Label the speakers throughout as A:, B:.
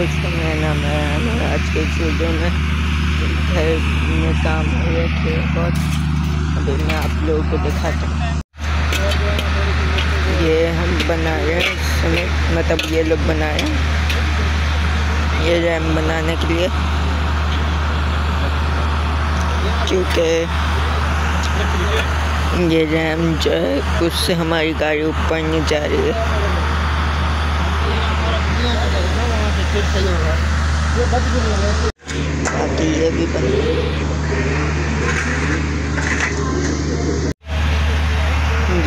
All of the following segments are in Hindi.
A: दोस्तों मेरा नाम है और आज के इस वीडियो में घर में काम हो रहे थे बहुत अभी मैं आप लोगों को दिखाता हूँ। ये हम बना रहे हैं समय मतलब ये लोग बना रहे हैं। ये रैम बनाने के लिए। क्योंकि ये रैम जो है, उससे हमारी गाड़ी ऊपर नहीं जा रही है। बाकी ये भी बन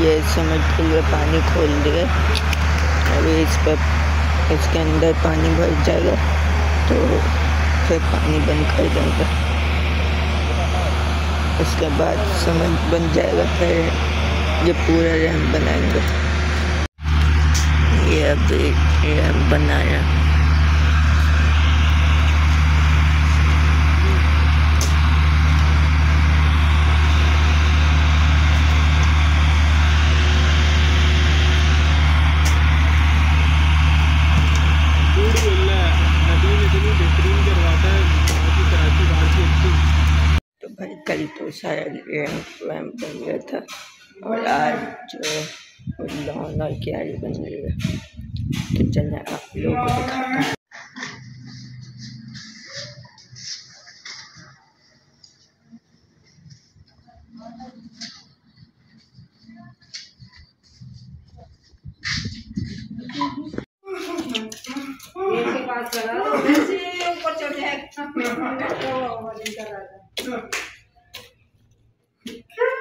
A: ये समझ के लिए पानी खोल दिए। अभी इस पर इसके अंदर पानी भर जाएगा तो फिर पानी बंद कर देंगे। उसके बाद समझ बन जाएगा, फिर ये पूरा रैम बनाएँगे। ये अभी रैम बनाया तो भाई कल तो सारा रैम्प वैम्प बन गया था। और आज जो लॉन और क्यारी बन है। तो चलना आप लोगों को दिखाता हूँ।
B: ऊपर चढ़ जाए। Good.